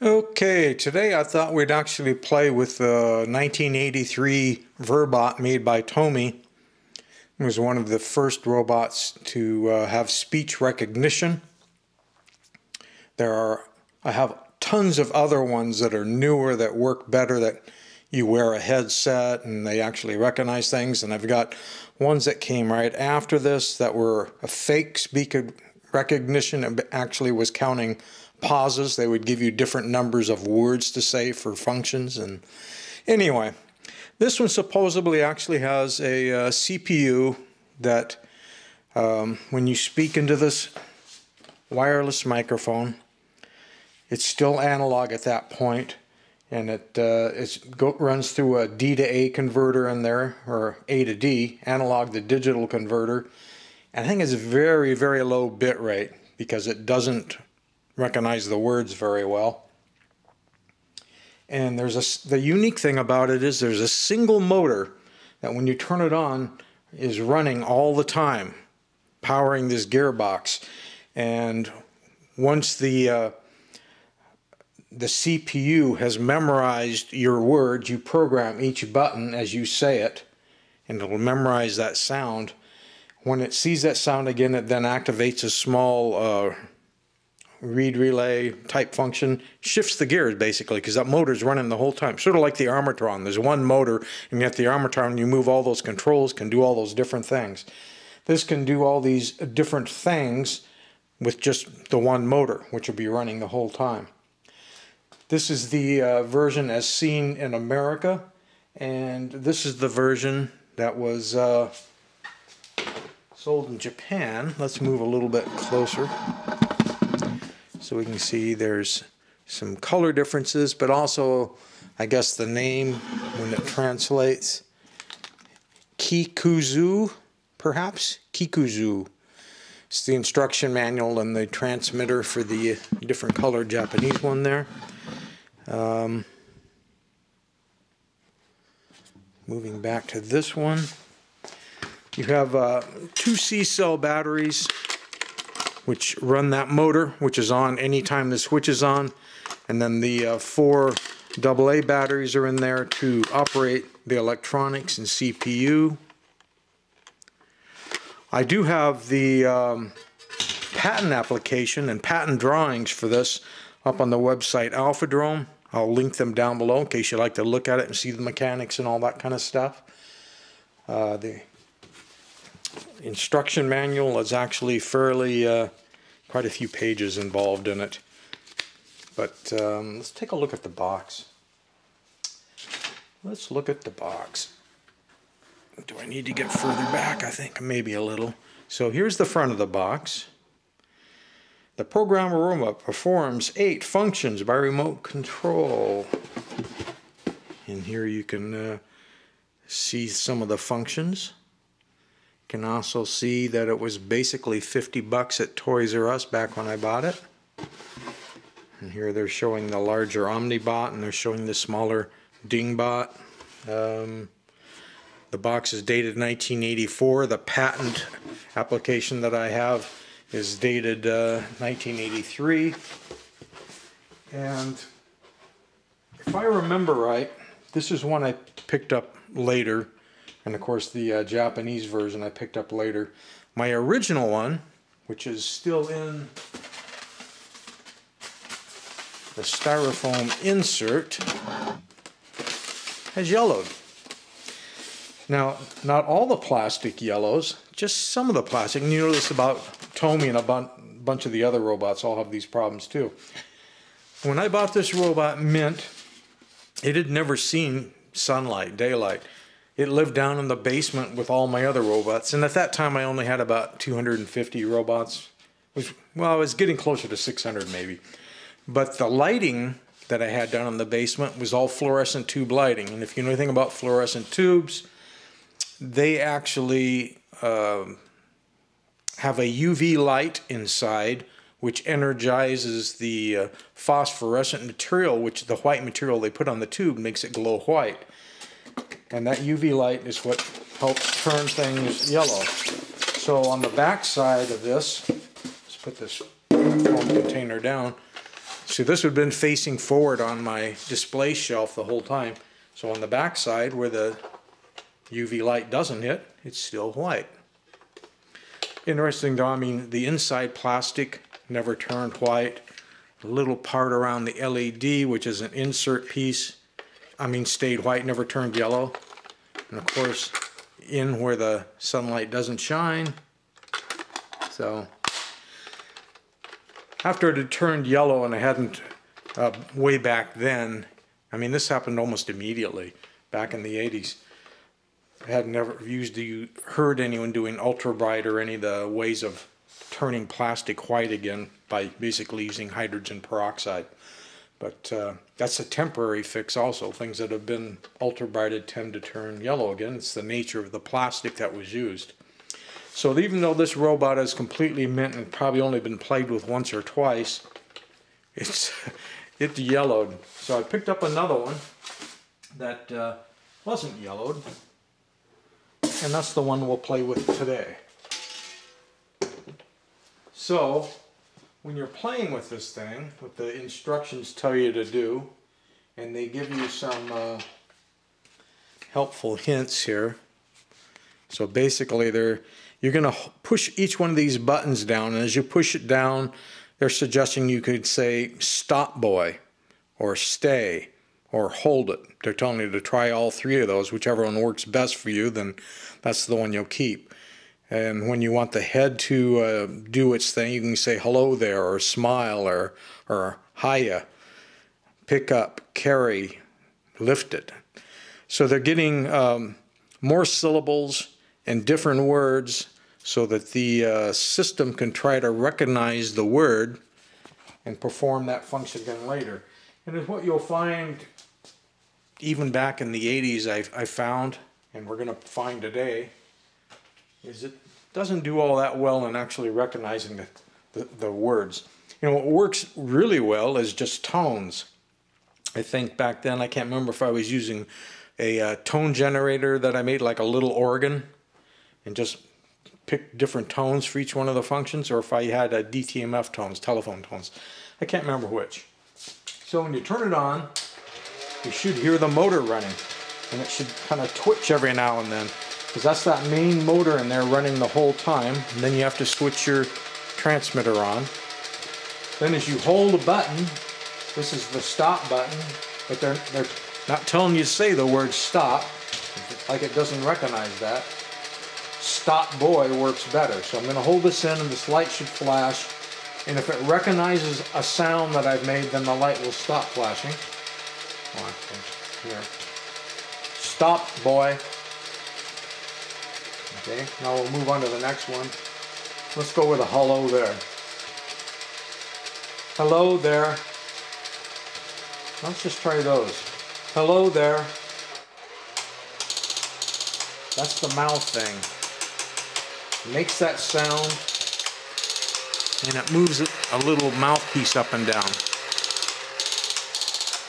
Okay, today I thought we'd actually play with the 1983 Verbot made by Tomy. It was one of the first robots to uh, have speech recognition. There are, I have tons of other ones that are newer that work better that you wear a headset and they actually recognize things. And I've got ones that came right after this that were a fake speaker recognition. It actually was counting pauses. They would give you different numbers of words to say for functions. And anyway, this one supposedly actually has a uh, CPU that um, when you speak into this wireless microphone, it's still analog at that point, and it uh, go, runs through a D to A converter in there, or A to D, analog to digital converter. And I think it's very, very low bit rate because it doesn't recognize the words very well. And there's a, the unique thing about it is there's a single motor that when you turn it on is running all the time, powering this gearbox. And once the uh, the CPU has memorized your words, you program each button as you say it, and it'll memorize that sound. When it sees that sound again, it then activates a small uh, reed relay type function shifts the gears basically because that motor is running the whole time. Sort of like the armatron. There's one motor and yet the armatron you move all those controls can do all those different things. This can do all these different things with just the one motor which will be running the whole time. This is the uh, version as seen in America and this is the version that was uh, sold in Japan. Let's move a little bit closer so we can see there's some color differences, but also, I guess the name when it translates, Kikuzu, perhaps? Kikuzu. It's the instruction manual and the transmitter for the different color Japanese one there. Um, moving back to this one. You have uh, two C-cell batteries which run that motor, which is on anytime the switch is on. And then the uh, four AA batteries are in there to operate the electronics and CPU. I do have the um, patent application and patent drawings for this up on the website Alphadrome. I'll link them down below in case you'd like to look at it and see the mechanics and all that kind of stuff. Uh, the instruction manual is actually fairly uh, quite a few pages involved in it. But um, let's take a look at the box. Let's look at the box. Do I need to get further back? I think maybe a little. So here's the front of the box. The programmer robot performs eight functions by remote control. And here you can uh, see some of the functions can also see that it was basically 50 bucks at Toys R Us back when I bought it. And here they're showing the larger Omnibot and they're showing the smaller Dingbot. Um, the box is dated 1984. The patent application that I have is dated uh, 1983. And if I remember right, this is one I picked up later and of course the uh, Japanese version I picked up later. My original one, which is still in the styrofoam insert, has yellowed. Now, not all the plastic yellows, just some of the plastic. And you notice about Tomy and a bunch of the other robots all have these problems too. When I bought this robot Mint, it had never seen sunlight, daylight it lived down in the basement with all my other robots. And at that time, I only had about 250 robots. Which, well, I was getting closer to 600 maybe. But the lighting that I had down in the basement was all fluorescent tube lighting. And if you know anything about fluorescent tubes, they actually uh, have a UV light inside which energizes the uh, phosphorescent material, which the white material they put on the tube makes it glow white. And that UV light is what helps turn things yellow. So on the back side of this, let's put this container down. See, this would have been facing forward on my display shelf the whole time. So on the back side where the UV light doesn't hit, it's still white. Interesting though, I mean, the inside plastic never turned white. Little part around the LED, which is an insert piece, I mean, stayed white, never turned yellow. And of course, in where the sunlight doesn't shine. So, after it had turned yellow and I hadn't, uh, way back then, I mean, this happened almost immediately, back in the 80s. I had never used you heard anyone doing ultra bright or any of the ways of turning plastic white again by basically using hydrogen peroxide. But uh, that's a temporary fix also. Things that have been ultra brighted tend to turn yellow again. It's the nature of the plastic that was used. So even though this robot is completely mint and probably only been played with once or twice, it's it yellowed. So I picked up another one that uh, wasn't yellowed and that's the one we'll play with today. So, when you're playing with this thing, what the instructions tell you to do, and they give you some uh, helpful hints here. So basically, they're you're going to push each one of these buttons down, and as you push it down, they're suggesting you could say "Stop, boy," or "Stay." or hold it. They're telling you to try all three of those. Whichever one works best for you, then that's the one you'll keep. And when you want the head to uh, do its thing, you can say hello there, or smile, or, or hiya, pick up, carry, lift it. So they're getting um, more syllables and different words so that the uh, system can try to recognize the word and perform that function again later. And what you'll find even back in the 80s, I, I found, and we're going to find today, is it doesn't do all that well in actually recognizing the, the, the words. You know, what works really well is just tones. I think back then, I can't remember if I was using a uh, tone generator that I made like a little organ and just pick different tones for each one of the functions, or if I had a DTMF tones, telephone tones. I can't remember which. So when you turn it on, you should hear the motor running. And it should kind of twitch every now and then. Because that's that main motor in there running the whole time. And then you have to switch your transmitter on. Then as you hold a button, this is the stop button, but they're, they're not telling you to say the word stop, like it doesn't recognize that. Stop boy works better. So I'm going to hold this in and this light should flash. And if it recognizes a sound that I've made, then the light will stop flashing. Here. Stop, boy. Okay, now we'll move on to the next one. Let's go with a hello there. Hello there. Let's just try those. Hello there. That's the mouth thing. It makes that sound and it moves a little mouthpiece up and down.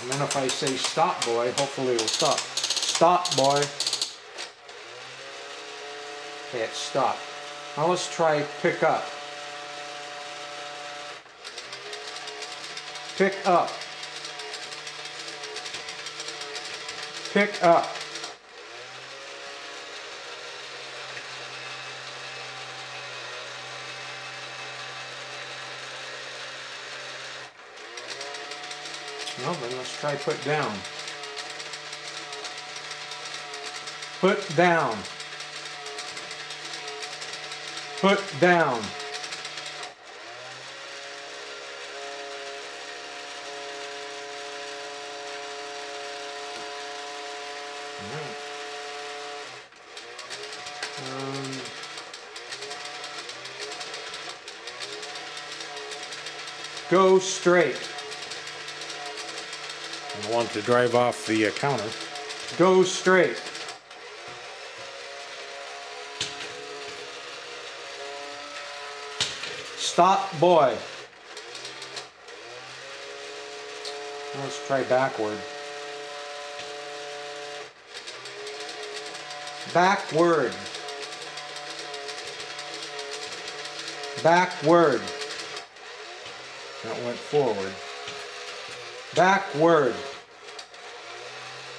And then if I say stop boy, hopefully it'll stop. Stop boy. Okay, it stopped. Now let's try pick up. Pick up. Pick up. Well, then let's try put down. Put down. Put down. Um, go straight. I want to drive off the uh, counter. Go straight. Stop, boy. Let's try backward. Backward. Backward. That went forward. backward.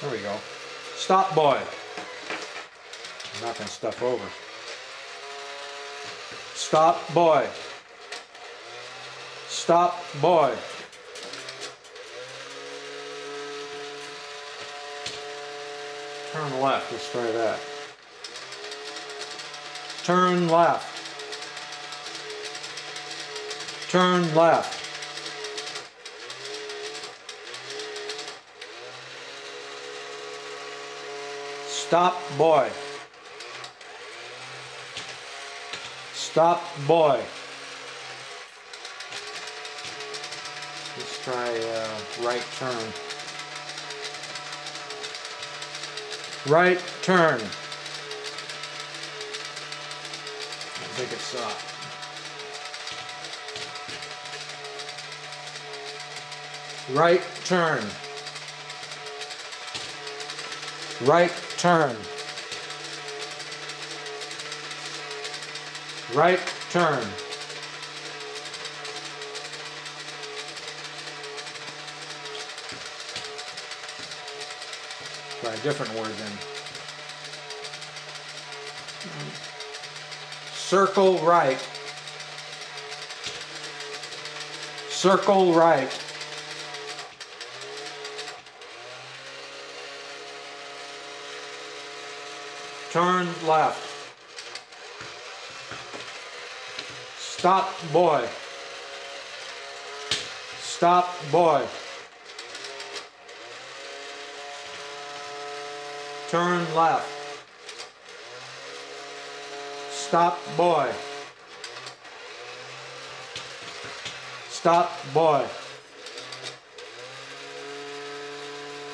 There we go. Stop boy. Knocking stuff over. Stop boy. Stop boy. Turn left, let's try that. Turn left. Turn left. Stop boy. Stop boy. Try uh, right turn. Right turn. I think it's uh Right turn. Right turn. Right turn. Try a different word then. Circle right. Circle right. Turn left. Stop boy. Stop boy. Turn left. Stop boy. Stop boy.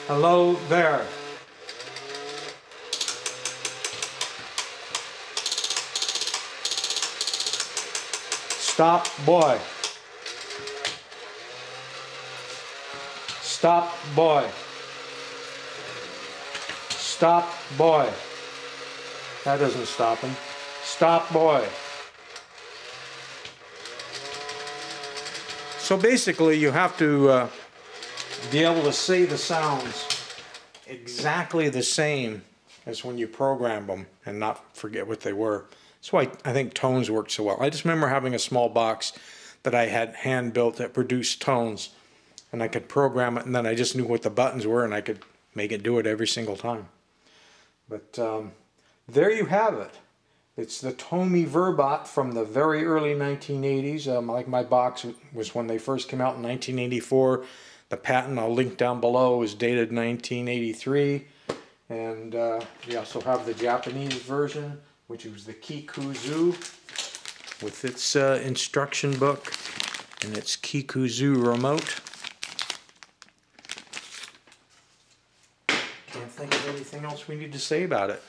Hello there. Stop boy. Stop boy. Stop boy. That doesn't stop him. Stop boy. So basically you have to uh, be able to say the sounds exactly the same as when you program them and not forget what they were. That's why I think tones work so well. I just remember having a small box that I had hand built that produced tones and I could program it and then I just knew what the buttons were and I could make it do it every single time. But um, there you have it. It's the Tomy Verbot from the very early 1980s. Um, like my box was when they first came out in 1984. The patent I'll link down below is dated 1983. And uh, we also have the Japanese version which was the Kikuzu with its uh, instruction book and its Kikuzu remote. Can't think of anything else we need to say about it.